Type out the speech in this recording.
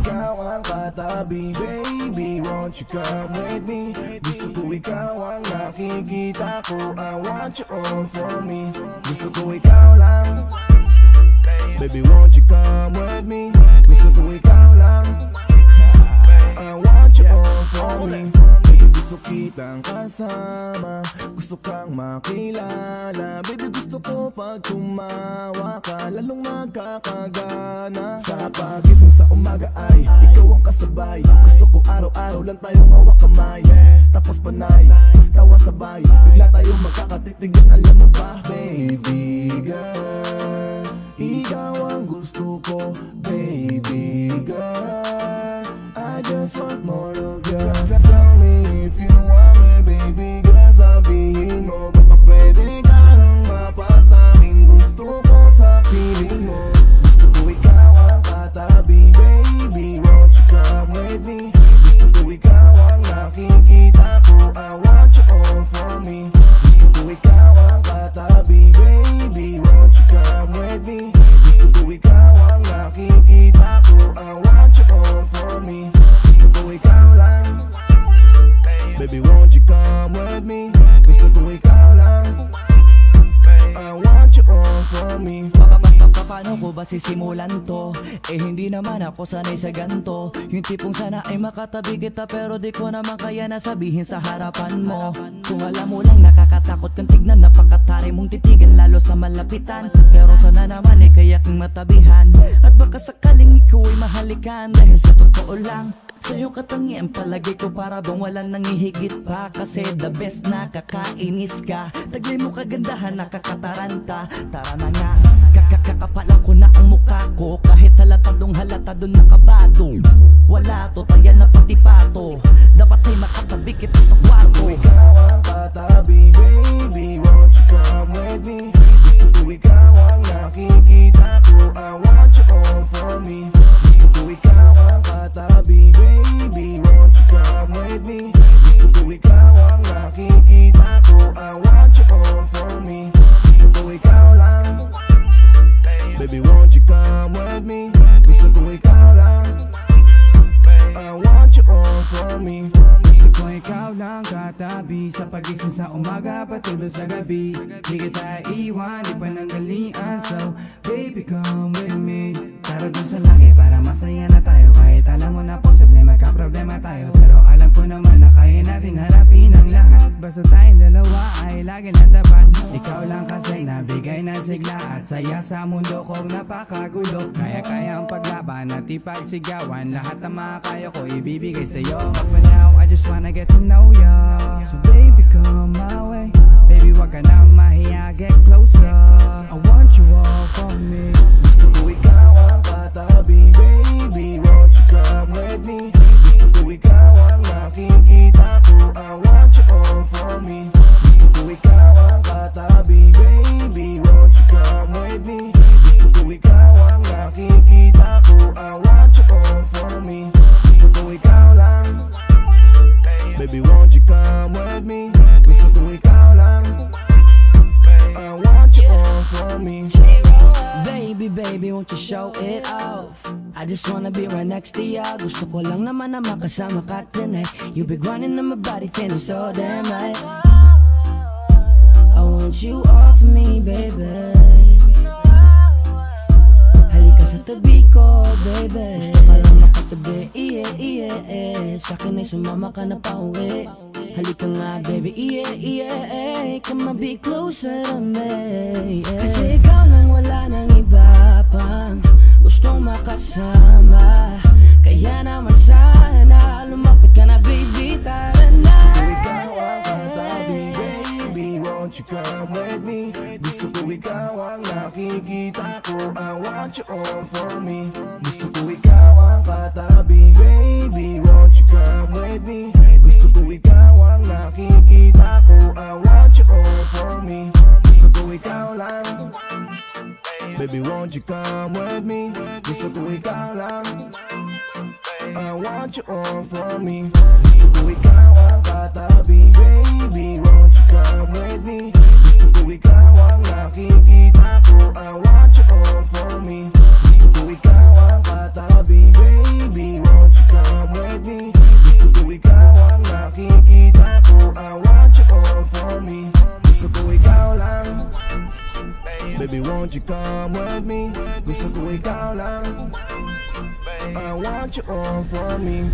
ikaw ang katabi Baby, won't you come with me? Gusto ko ikaw ang nakikita ko. I want you all for me. Gusto ko ikaw lang. Baby, won't you come with me? Gusto ko ikaw lang. I want you all for me kitang kasama Gusto kang makilala. Baby gusto ko pag tumawa ka Lalong magkakagana. Sa pagising sa umaga ay Ikaw ang kasabay. Gusto ko araw-araw lang tayong hawak kamay. Tapos panay, tawa sabay Bigla tayong magkakatitigan Alam mo ba? Baby girl Ikaw ang gusto ko. Baby girl Baby won't you come with me? Gusto ko ikaw lang I want you all for me. Paano ko ba sisimulan to? Eh hindi naman ako sanay sa ganto. Yung tipong sana ay makatabi kita Pero di ko naman kaya na sabihin sa harapan mo. Kung alam mo lang nakakatakot kang tignan Napakatari mong titigan lalo sa malapitan. Pero sana naman eh kaya kang matabihan. At baka sakaling ikaw ay mahalikan Dahil sa totoo lang Sa'yo katangian palagi ko para bang wala nang ihigit pa. Kasi the best nakakainis ka. Taglay mo kagandahan nakakataranta. Tara na nga Kakakakapalan ko na ang mukha ko. Kahit halatadong halata doon nakabado Wala to taya na pati pato. Dapat ay makatabi kita sa kwarto. Ang katabi Baby, won't you come with me? Gusto ko ikaw ang nakikita ko. I want you all for me Baby, won't you come with me? Gusto ko ikaw lang. I want you all for me. Gusto ko ikaw lang katabi. Sa pagising sa umaga patulog sa gabi. Di kita iwan, di panandalian So baby come with me. Tara dun sa langit para masaya na mo na posible magka-problema tayo. Pero alam ko naman na kaya natin harapin ang lahat. Basta tayong dalawa ay lagi lang tapat. Ikaw lang kasi nabigay ng sigla At saya sa mundo kong napakagulo. Kaya-kaya ang paglaban at ipagsigawan. Lahat ng makakaya ko ibibigay sa'yo. But for now, I just wanna get to know ya you show it off? I just wanna be right next to ya. Gusto ko lang naman na makasama ka tonight. You be grinding on my body, feeling so damn right. I want you all for me, baby. Halika sa tabi ko, baby. Gusto ka lang makatabi, iye, iye, eh. Sa'kin ay sumama ka na pauwi Halika nga, baby, iye, iye, eh. Come on, be closer to me, yeah. Kasi ikaw pang Gustong makasama. Kaya naman sana Lumapit ka na, baby, tara na. Ikaw ang katabi Baby, won't you come with me? Gusto ko ikaw ang nakikita ko I want you all for me. Gusto ko ikaw ang katabi Baby, won't you come with me? Gusto ko ikaw ang nakikita ko I want you all Baby, won't you come with me? Gusto ko ikaw lang I want you all for me. Gusto ko ikaw ang katabi Baby, won't you come with me? Gusto ko ikaw ang nakikita ko I want you all for me Baby, won't you come with me? Gusto ko ikaw lang I want you all for me